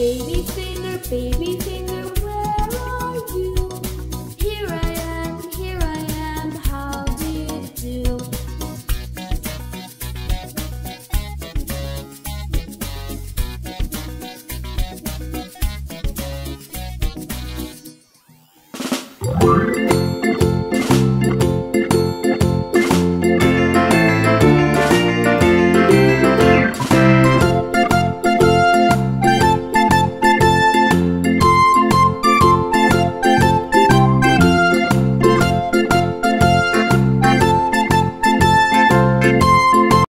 Baby finger, baby finger.